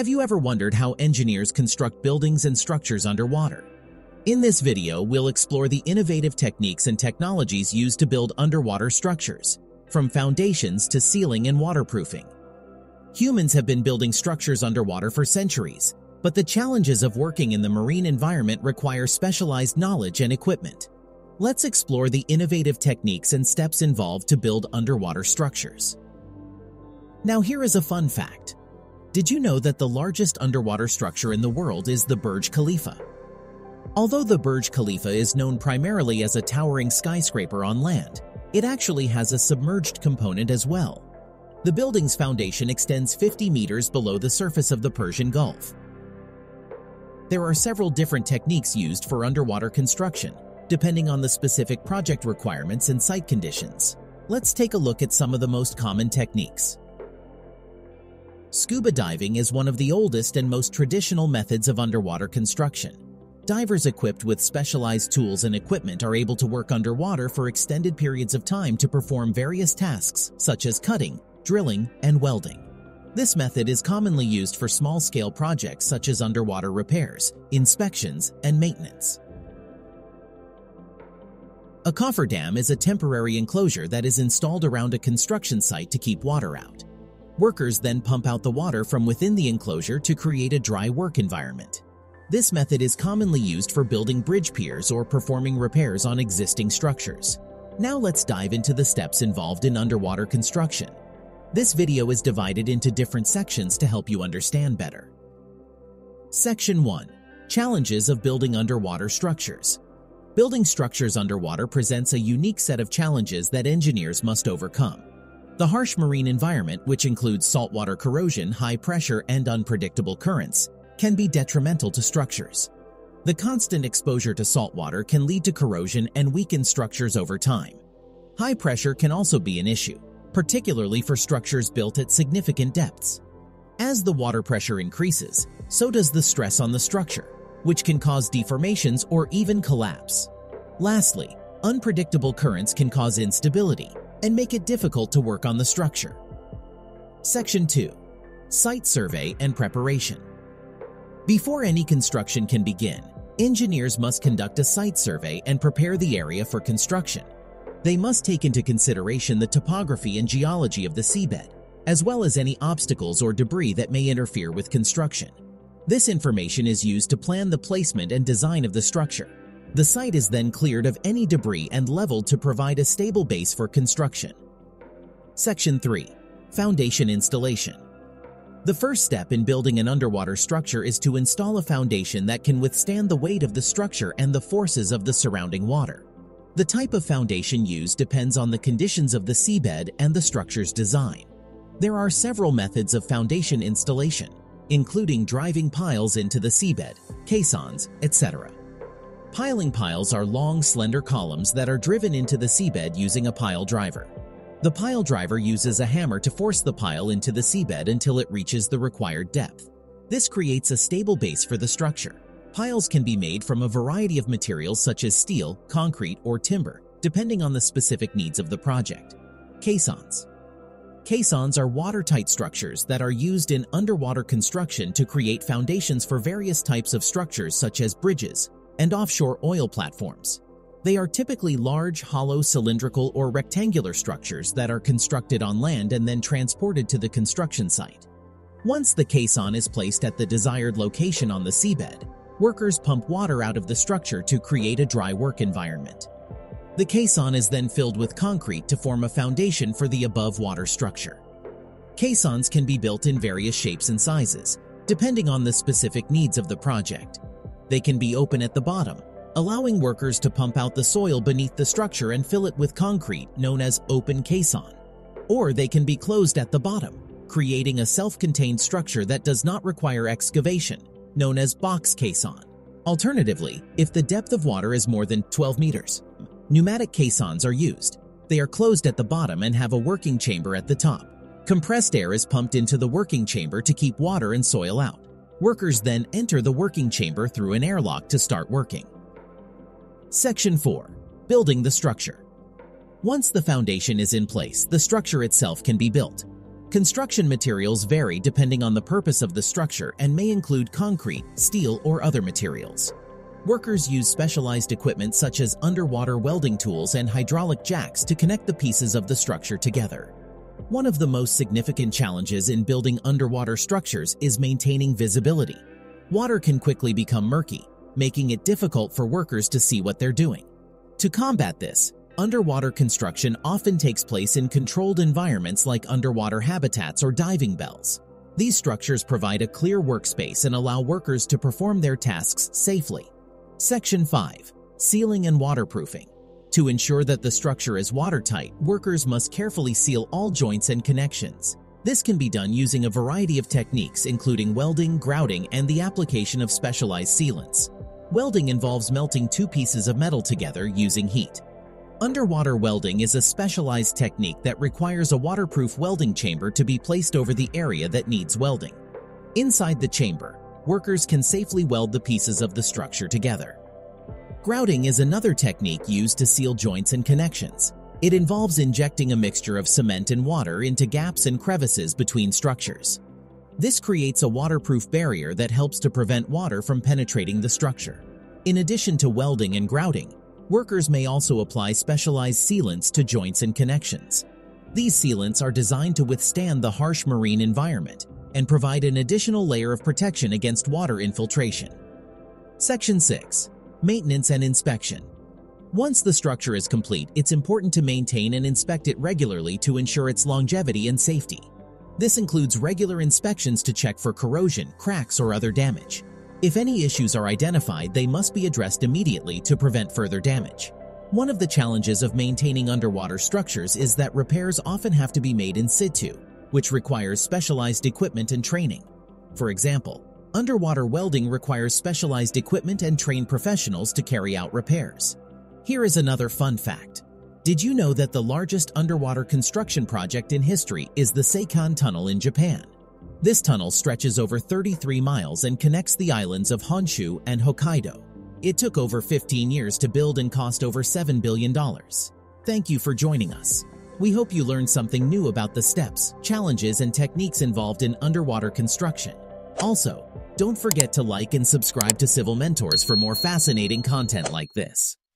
Have you ever wondered how engineers construct buildings and structures underwater? In this video, we'll explore the innovative techniques and technologies used to build underwater structures, from foundations to sealing and waterproofing. Humans have been building structures underwater for centuries, but the challenges of working in the marine environment require specialized knowledge and equipment. Let's explore the innovative techniques and steps involved to build underwater structures. Now here is a fun fact. Did you know that the largest underwater structure in the world is the Burj Khalifa? Although the Burj Khalifa is known primarily as a towering skyscraper on land, it actually has a submerged component as well. The building's foundation extends 50 meters below the surface of the Persian Gulf. There are several different techniques used for underwater construction, depending on the specific project requirements and site conditions. Let's take a look at some of the most common techniques. Scuba diving is one of the oldest and most traditional methods of underwater construction. Divers equipped with specialized tools and equipment are able to work underwater for extended periods of time to perform various tasks such as cutting, drilling, and welding. This method is commonly used for small-scale projects such as underwater repairs, inspections, and maintenance. A cofferdam is a temporary enclosure that is installed around a construction site to keep water out. Workers then pump out the water from within the enclosure to create a dry work environment. This method is commonly used for building bridge piers or performing repairs on existing structures. Now let's dive into the steps involved in underwater construction. This video is divided into different sections to help you understand better. Section 1. Challenges of building underwater structures. Building structures underwater presents a unique set of challenges that engineers must overcome. The harsh marine environment, which includes saltwater corrosion, high pressure, and unpredictable currents, can be detrimental to structures. The constant exposure to saltwater can lead to corrosion and weaken structures over time. High pressure can also be an issue, particularly for structures built at significant depths. As the water pressure increases, so does the stress on the structure, which can cause deformations or even collapse. Lastly, unpredictable currents can cause instability, and make it difficult to work on the structure. Section 2. Site Survey and Preparation Before any construction can begin, engineers must conduct a site survey and prepare the area for construction. They must take into consideration the topography and geology of the seabed, as well as any obstacles or debris that may interfere with construction. This information is used to plan the placement and design of the structure. The site is then cleared of any debris and leveled to provide a stable base for construction. Section 3. Foundation Installation The first step in building an underwater structure is to install a foundation that can withstand the weight of the structure and the forces of the surrounding water. The type of foundation used depends on the conditions of the seabed and the structure's design. There are several methods of foundation installation, including driving piles into the seabed, caissons, etc. Piling piles are long, slender columns that are driven into the seabed using a pile driver. The pile driver uses a hammer to force the pile into the seabed until it reaches the required depth. This creates a stable base for the structure. Piles can be made from a variety of materials such as steel, concrete, or timber, depending on the specific needs of the project. Caissons Caissons are watertight structures that are used in underwater construction to create foundations for various types of structures such as bridges, and offshore oil platforms. They are typically large, hollow, cylindrical, or rectangular structures that are constructed on land and then transported to the construction site. Once the caisson is placed at the desired location on the seabed, workers pump water out of the structure to create a dry work environment. The caisson is then filled with concrete to form a foundation for the above water structure. Caissons can be built in various shapes and sizes, depending on the specific needs of the project. They can be open at the bottom, allowing workers to pump out the soil beneath the structure and fill it with concrete known as open caisson. Or they can be closed at the bottom, creating a self-contained structure that does not require excavation, known as box caisson. Alternatively, if the depth of water is more than 12 meters, pneumatic caissons are used. They are closed at the bottom and have a working chamber at the top. Compressed air is pumped into the working chamber to keep water and soil out. Workers then enter the working chamber through an airlock to start working. Section 4. Building the structure. Once the foundation is in place, the structure itself can be built. Construction materials vary depending on the purpose of the structure and may include concrete, steel, or other materials. Workers use specialized equipment such as underwater welding tools and hydraulic jacks to connect the pieces of the structure together. One of the most significant challenges in building underwater structures is maintaining visibility. Water can quickly become murky, making it difficult for workers to see what they're doing. To combat this, underwater construction often takes place in controlled environments like underwater habitats or diving bells. These structures provide a clear workspace and allow workers to perform their tasks safely. Section 5. Sealing and Waterproofing To ensure that the structure is watertight, workers must carefully seal all joints and connections. This can be done using a variety of techniques including welding, grouting, and the application of specialized sealants. Welding involves melting two pieces of metal together using heat. Underwater welding is a specialized technique that requires a waterproof welding chamber to be placed over the area that needs welding. Inside the chamber, workers can safely weld the pieces of the structure together. Grouting is another technique used to seal joints and connections. It involves injecting a mixture of cement and water into gaps and crevices between structures. This creates a waterproof barrier that helps to prevent water from penetrating the structure. In addition to welding and grouting, workers may also apply specialized sealants to joints and connections. These sealants are designed to withstand the harsh marine environment and provide an additional layer of protection against water infiltration. Section 6. Maintenance and Inspection Once the structure is complete, it's important to maintain and inspect it regularly to ensure its longevity and safety. This includes regular inspections to check for corrosion, cracks, or other damage. If any issues are identified, they must be addressed immediately to prevent further damage. One of the challenges of maintaining underwater structures is that repairs often have to be made in situ, which requires specialized equipment and training. For example, underwater welding requires specialized equipment and trained professionals to carry out repairs. Here is another fun fact. Did you know that the largest underwater construction project in history is the Seikan Tunnel in Japan? This tunnel stretches over 33 miles and connects the islands of Honshu and Hokkaido. It took over 15 years to build and cost over $7 billion. Thank you for joining us. We hope you learned something new about the steps, challenges, and techniques involved in underwater construction. Also, don't forget to like and subscribe to Civil Mentors for more fascinating content like this.